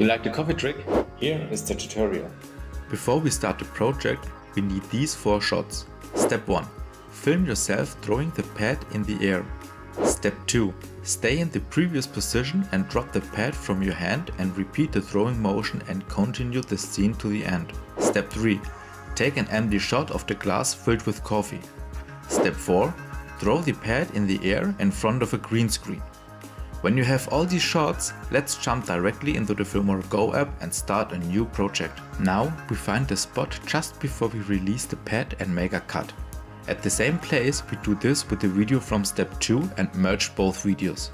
You like the coffee trick? Here is the tutorial. Before we start the project, we need these four shots. Step 1. Film yourself throwing the pad in the air. Step 2. Stay in the previous position and drop the pad from your hand and repeat the throwing motion and continue the scene to the end. Step 3. Take an empty shot of the glass filled with coffee. Step 4. Throw the pad in the air in front of a green screen. When you have all these shots, let's jump directly into the Filmora Go app and start a new project. Now we find the spot just before we release the pad and make a cut. At the same place we do this with the video from step 2 and merge both videos.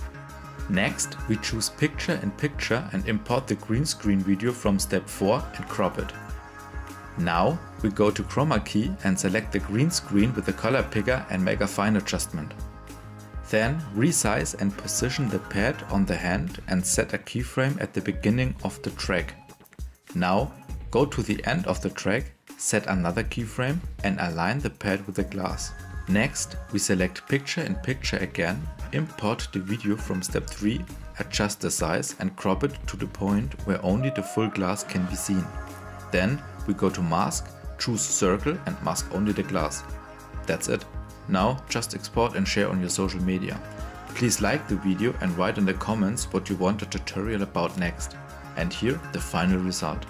Next we choose picture in picture and import the green screen video from step 4 and crop it. Now we go to chroma key and select the green screen with the color picker and make a fine adjustment. Then resize and position the pad on the hand and set a keyframe at the beginning of the track. Now go to the end of the track, set another keyframe and align the pad with the glass. Next we select picture in picture again, import the video from step 3, adjust the size and crop it to the point where only the full glass can be seen. Then we go to mask, choose circle and mask only the glass. That's it. Now just export and share on your social media. Please like the video and write in the comments what you want a tutorial about next. And here the final result.